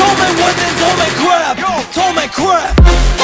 told my what, then told my crap My crap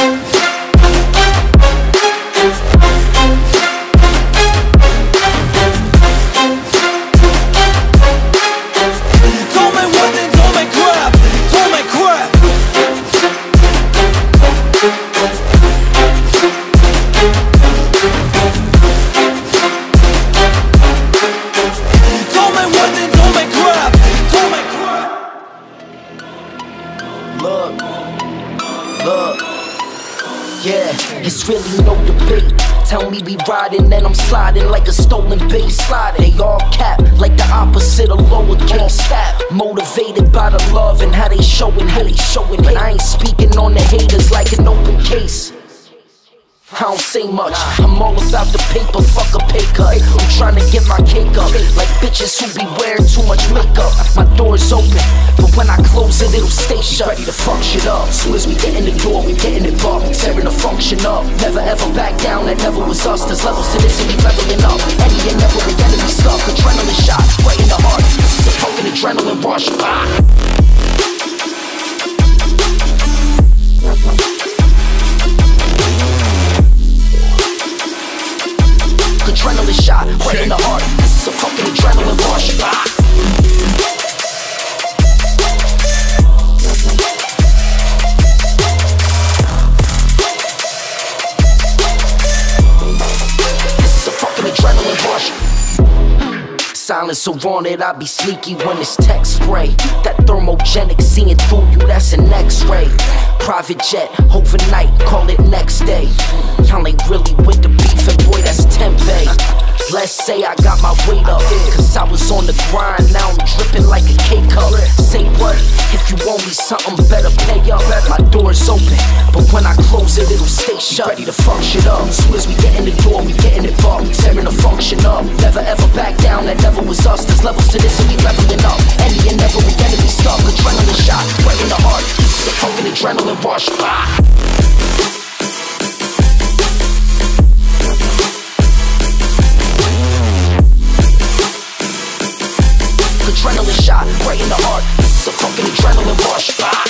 really no debate. Tell me we riding, then I'm sliding like a stolen base sliding. They all cap like the opposite of lowercase step. Motivated by the love and how they showing, how they showing. But I ain't speaking on the haters like an open case. I don't say much. I'm all about the paper, fuck a pay cut. I'm trying to get my cake up. Like bitches who be wearing too much makeup. My door's open, but when I close it, it'll stay shut. Ready to fuck shit up. Soon as we get in the door, we getting it up. We tearing the function up. Never ever back down, that never was us. There's levels to this and we leveling up. Any and never enemy stuck. Adrenaline shot, right in the heart. Is a fucking adrenaline rush. Ah. Shot, in the heart. This is a fucking adrenaline rush. Silence so it, I be sneaky when it's text spray. That thermogenic seeing through you, that's an x-ray. Private jet, overnight, call it next day. Y'all ain't really with the beef, and boy, that's tempeh. Let's say I got my weight up, cause I was on the grind, now I'm dripping like a K cup. Say what? If you owe me something, better pay up. My door's open, but when I close it, it'll stay shut. Ready to fuck up. Soon as we get in the door, we getting it. We tearing the function up. Never ever back down, that never was us. There's levels to this and we leveling up. Any and never we enemy stuck. Adrenaline shot, right in the heart. This is a fucking adrenaline rush. Ah. Adrenaline shot, right in the heart. This is a fucking adrenaline rush. Ah.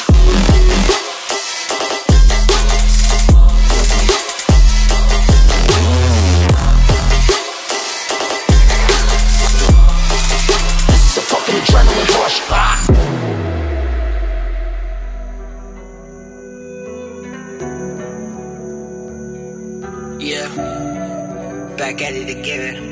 Ah. Yeah, back at it again.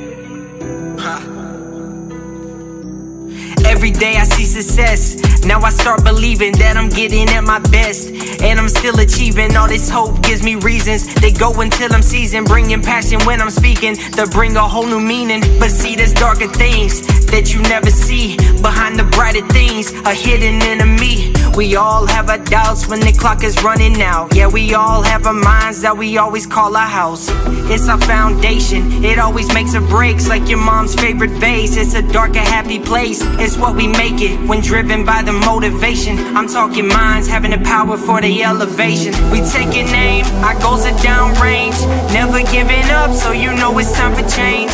Day I see success. Now I start believing that I'm getting at my best. And I'm still achieving. All this hope gives me reasons. They go until I'm seasoned. Bringing passion when I'm speaking. To bring a whole new meaning. But see, there's darker things that you never see. Behind the brighter things, a hidden enemy. We all have our doubts when the clock is running out. Yeah, we all have our minds that we always call our house. It's our foundation. It always makes or breaks like your mom's favorite vase. It's a dark happy place. It's what we make it when driven by the motivation. I'm talking minds having the power for the elevation. We taking aim, our goals are downrange. Never giving up, so you know it's time for change.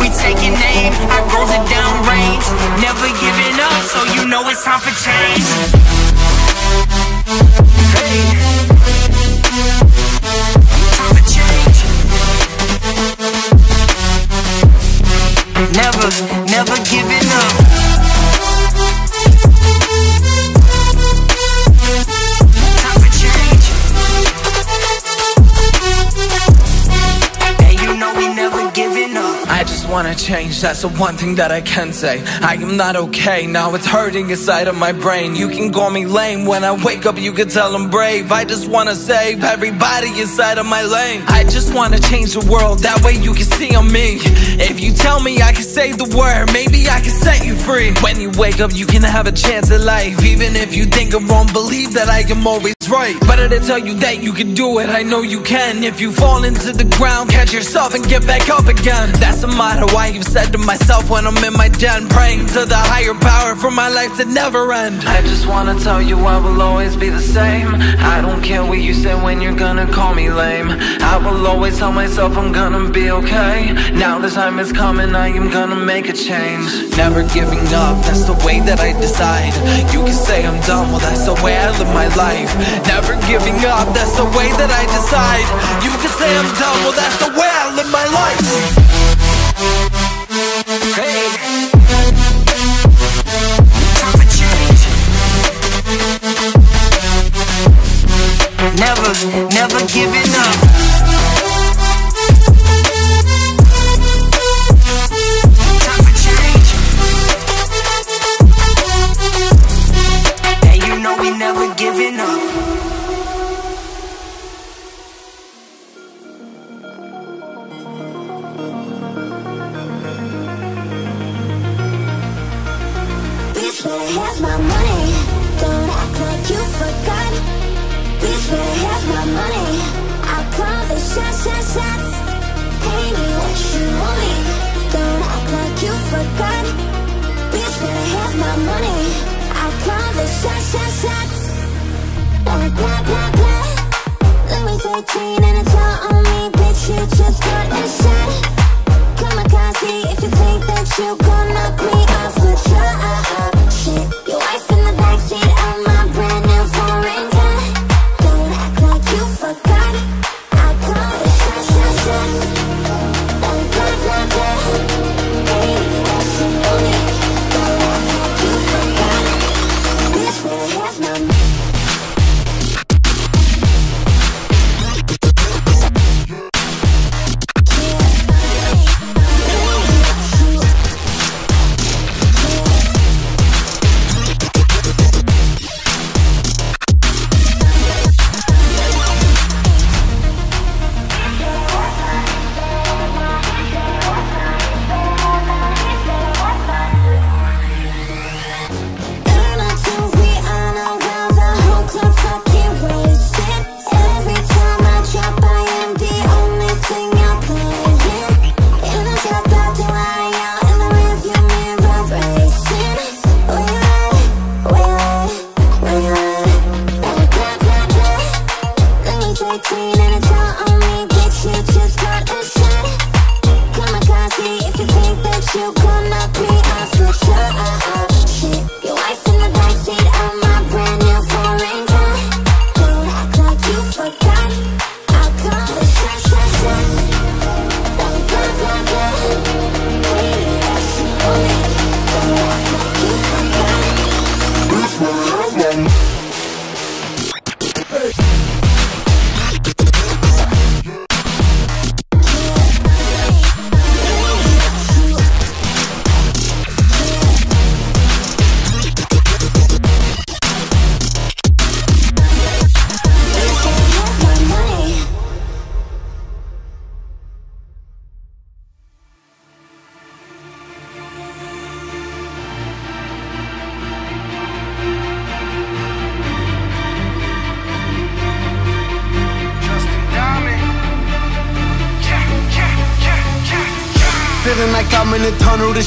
We taking aim, our goals are downrange. Never giving up, so you know it's time for change. Hey. Never, never giving up. Wanna change, that's the one thing that I can say. I am not okay, now it's hurting inside of my brain. You can call me lame, when I wake up you can tell I'm brave. I just wanna save everybody inside of my lane. I just wanna change the world, that way you can see on me. If you tell me I can say the word, maybe I can set you free. When you wake up you can have a chance at life. Even if you think I'm wrong, believe that I am always right. Better to tell you that you can do it, I know you can. If you fall into the ground, catch yourself and get back up again. That's the motto I've said to myself when I'm in my den Praying to the higher power for my life to never end. I just wanna tell you I will always be the same. I don't care what you say when you're gonna call me lame. I will always tell myself I'm gonna be okay. Now the time is coming, I am gonna make a change. Never giving up, that's the way that I decide. You can say I'm done, well that's the way I live my life Never giving up, that's the way that I decide You can say I'm done, well that's the way I live my life Hey. Time change. Never, never giving up.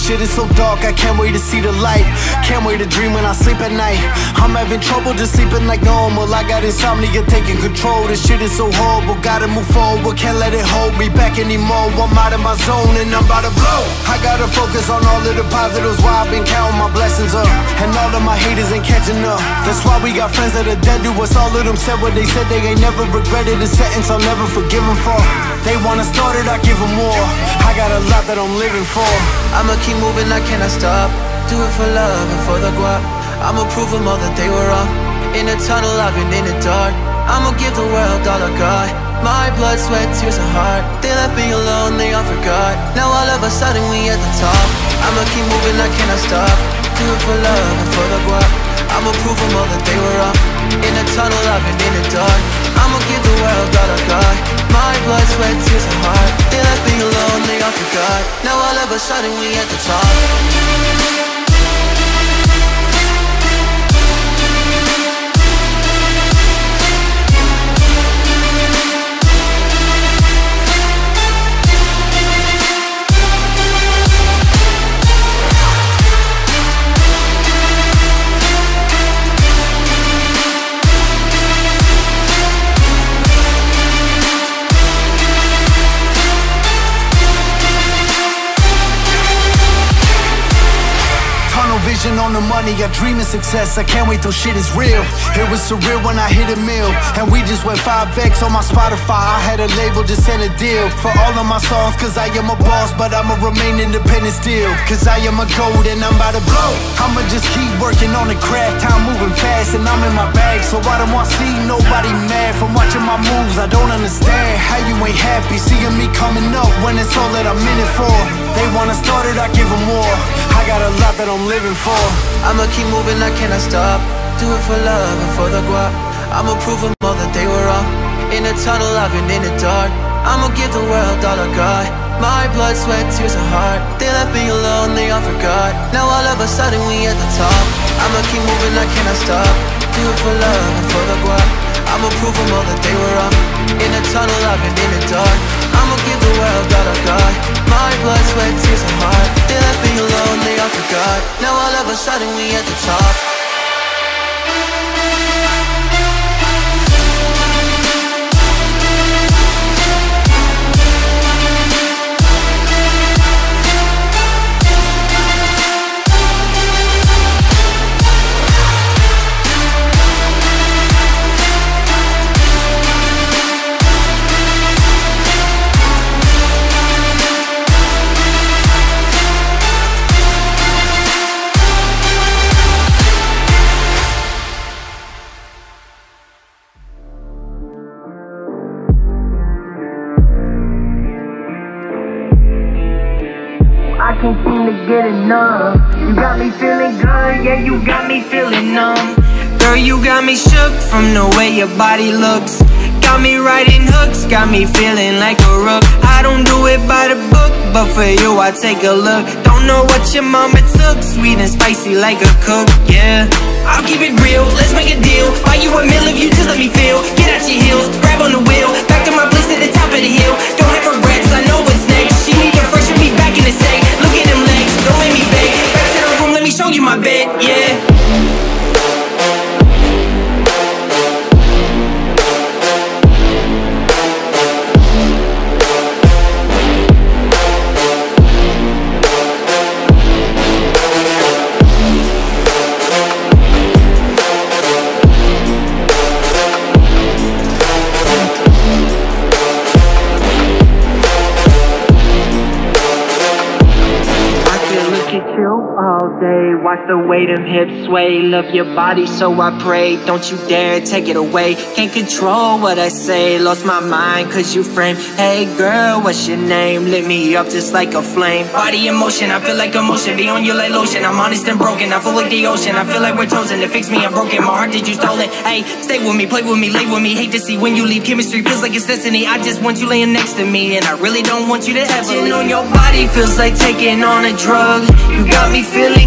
Shit is so dark, I can't wait to see the light. Can't wait to dream when I sleep at night. I'm having trouble just sleeping like normal. I got insomnia taking control. This shit is so horrible, gotta move forward, can't let it hold me back anymore. I'm out of my zone and I'm about to blow. I gotta focus on all of the positives, why I've been counting my blessings up. And all of my haters ain't catching up. That's why we got friends that are dead to us. All of them said what they said, they ain't never regretted a sentence I'll never forgive them for. They wanna start it, I give them more. I got a lot that I'm living for. I'ma keep moving, I cannot stop. Do it for love and for the guap. I'ma prove them all that they were wrong. In a tunnel, I've been in the dark. I'ma give the world all I got. My blood, sweat, tears, and heart. They left me alone, they all forgot. Now all of a sudden we at the top. I'ma keep moving, I cannot stop. Do it for love and for the guap. I'ma prove them all that they were wrong. In a tunnel, I've been in the dark. I'ma give the world all I got. My blood, sweat, tears, and heart. They left me alone, they all forgot. Now all of a sudden we at the top. The money, I dream of success. I can't wait till shit is real. It was surreal when I hit a mill. And we just went 5x on my Spotify. I had a label, just sent a deal for all of my songs. Cause I am a boss, but I'ma remain independent still. Cause I am a gold and I'm about to blow. I'ma just keep working on the craft. Time moving fast and I'm in my bag. So I don't want to see nobody mad from watching my moves. I don't understand how you ain't happy seeing me coming up when it's all that I'm in it for. They wanna start it, I give them more. I got a lot that I'm living for. I'ma keep moving, I cannot stop. Do it for love and for the guap. I'ma prove them all that they were wrong. In a tunnel, I've been in the dark. I'ma give the world all I got. My blood, sweat, tears, and heart. They left me alone, they all forgot. Now all of a sudden we at the top. I'ma keep moving, I cannot stop. Do it for love and for the guap. I'ma prove them all that they were wrong. In a tunnel, I've been in the dark. I'ma give the world all I got. My blood, sweat, tears, and heart. They left me lonely, I forgot. Now all of a sudden we at the top yeah, you got me feeling numb. Girl, you got me shook from the way your body looks. Got me riding hooks, got me feeling like a rook. I don't do it by the book, but for you I take a look. Don't know what your mama took, sweet and spicy like a cook, yeah. I'll keep it real, let's make a deal. Buy you a meal if you just let me feel. Get out your heels, grab on the wheel. Back to my place at the top of the hill. Don't have regrets, I know what's next. She need to freshen me back in the sake. Look at them legs, don't make me beg. Show you my bed, yeah. Day, watch the way them hips sway. Love your body, so I pray. Don't you dare take it away. Can't control what I say. Lost my mind, cause you frame. Hey girl, what's your name? Lit me up just like a flame. Body in motion, I feel like emotion. Be on you like lotion. I'm honest and broken. I feel like the ocean. I feel like we're chosen to fix me. I'm broken. My heart, did you stole it? Hey, stay with me, play with me, lay with me. Hate to see when you leave. Chemistry feels like it's destiny. I just want you laying next to me, and I really don't want you to ever leave. on your body feels like taking on a drug. You got me feeling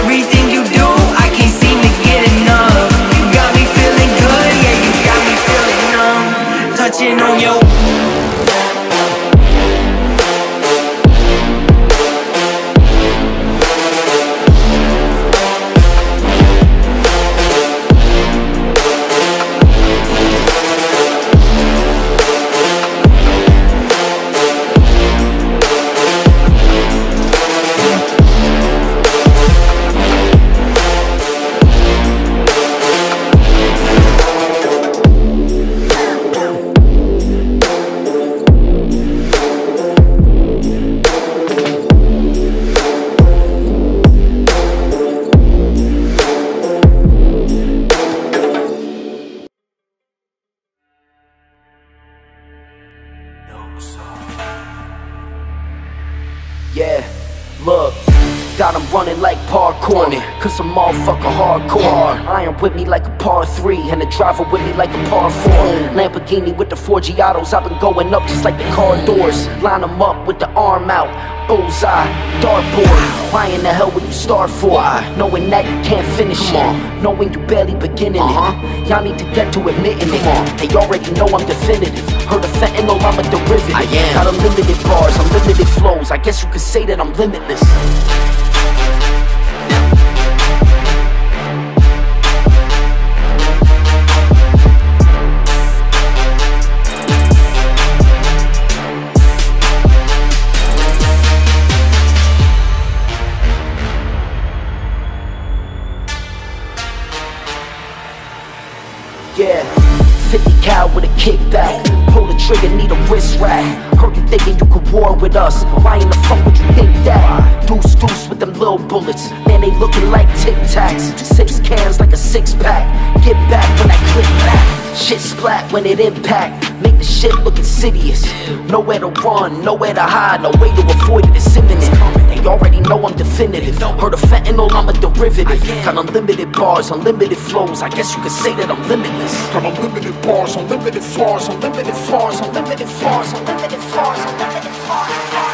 Lamborghini with the four Giottos, I've been going up just like the car doors. Line 'em up with the arm out, bullseye, dartboard. Why in the hell would you start for? Knowing that you can't finish it, knowing you barely beginning it. Y'all need to get to admitting it. They already know I'm definitive. Heard of fentanyl, I'm a derivative. I am. Got unlimited bars, unlimited flows. I guess you could say that I'm limitless. With us. Why in the fuck would you think that? Deuce deuce with them little bullets. Man, they looking like tic tacs. Six cans like a six pack. Get back when I click back. Shit splat when it impact. Make the shit look insidious. Nowhere to run, nowhere to hide, no way to avoid it. It's imminent. you already know I'm definitive. Heard of fentanyl, I'm a derivative. Got unlimited bars, unlimited flows. I guess you could say that I'm limitless. Got unlimited bars, unlimited floors, unlimited floors, unlimited floors, unlimited floors, unlimited floors. Bye.